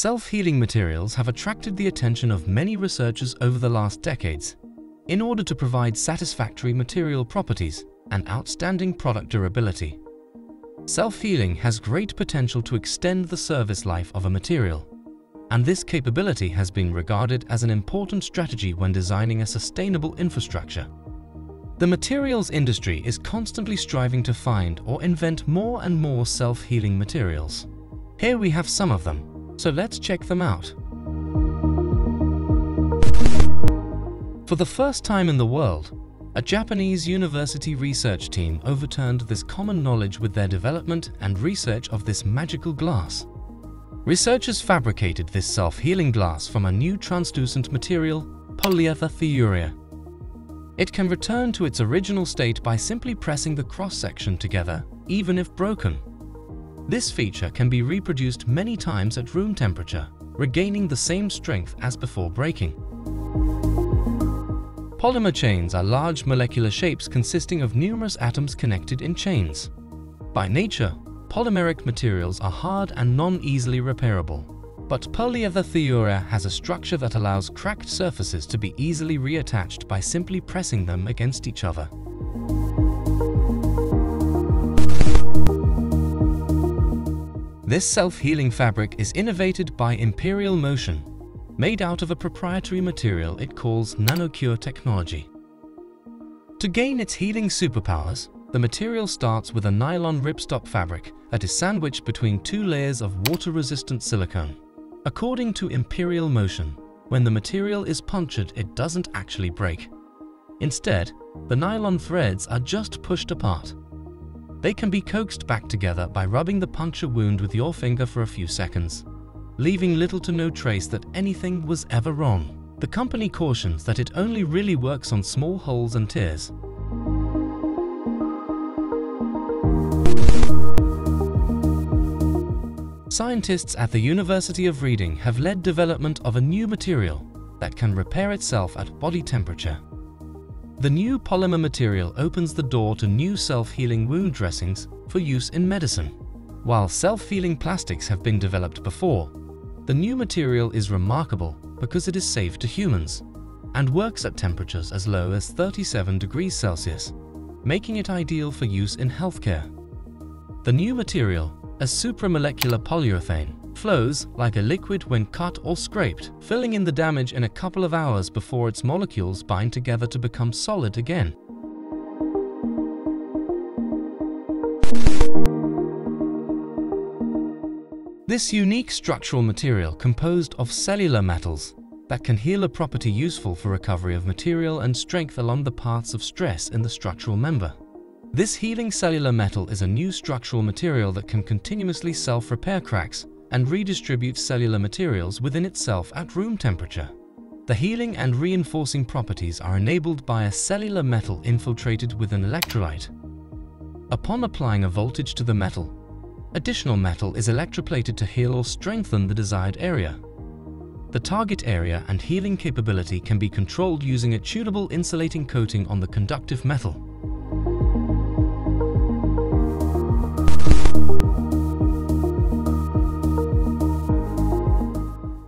Self-healing materials have attracted the attention of many researchers over the last decades in order to provide satisfactory material properties and outstanding product durability. Self-healing has great potential to extend the service life of a material, and this capability has been regarded as an important strategy when designing a sustainable infrastructure. The materials industry is constantly striving to find or invent more and more self-healing materials. Here we have some of them, so let's check them out. For the first time in the world, a Japanese university research team overturned this common knowledge with their development and research of this magical glass. Researchers fabricated this self-healing glass from a new translucent material, polyether thiourea. It can return to its original state by simply pressing the cross-section together, even if broken. This feature can be reproduced many times at room temperature, regaining the same strength as before breaking. Polymer chains are large molecular shapes consisting of numerous atoms connected in chains. By nature, polymeric materials are hard and non-easily repairable. But polyether thiourea has a structure that allows cracked surfaces to be easily reattached by simply pressing them against each other. This self-healing fabric is innovated by Imperial Motion made out of a proprietary material it calls nanocure technology. To gain its healing superpowers, the material starts with a nylon ripstop fabric that is sandwiched between two layers of water-resistant silicone. According to Imperial Motion, when the material is punctured, it doesn't actually break. Instead, the nylon threads are just pushed apart. They can be coaxed back together by rubbing the puncture wound with your finger for a few seconds leaving little to no trace that anything was ever wrong. The company cautions that it only really works on small holes and tears. Scientists at the University of Reading have led development of a new material that can repair itself at body temperature. The new polymer material opens the door to new self-healing wound dressings for use in medicine. While self-healing plastics have been developed before, the new material is remarkable because it is safe to humans and works at temperatures as low as 37 degrees Celsius, making it ideal for use in healthcare. The new material, a supramolecular polyurethane, flows like a liquid when cut or scraped, filling in the damage in a couple of hours before its molecules bind together to become solid again. This unique structural material composed of cellular metals that can heal a property useful for recovery of material and strength along the paths of stress in the structural member. This healing cellular metal is a new structural material that can continuously self-repair cracks and redistributes cellular materials within itself at room temperature. The healing and reinforcing properties are enabled by a cellular metal infiltrated with an electrolyte. Upon applying a voltage to the metal, Additional metal is electroplated to heal or strengthen the desired area. The target area and healing capability can be controlled using a tunable insulating coating on the conductive metal.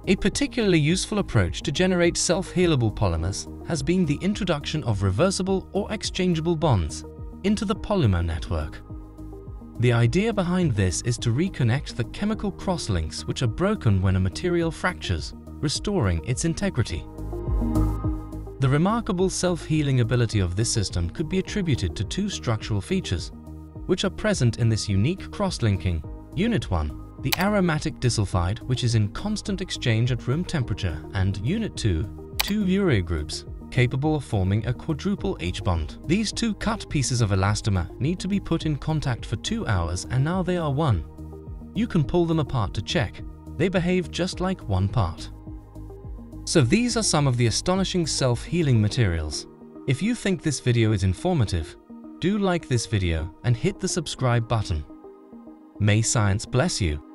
A particularly useful approach to generate self-healable polymers has been the introduction of reversible or exchangeable bonds into the polymer network. The idea behind this is to reconnect the chemical crosslinks which are broken when a material fractures, restoring its integrity. The remarkable self-healing ability of this system could be attributed to two structural features, which are present in this unique cross-linking. Unit 1, the aromatic disulfide, which is in constant exchange at room temperature, and Unit 2, two urea groups, capable of forming a quadruple H-bond. These two cut pieces of elastomer need to be put in contact for two hours and now they are one. You can pull them apart to check. They behave just like one part. So these are some of the astonishing self-healing materials. If you think this video is informative, do like this video and hit the subscribe button. May science bless you.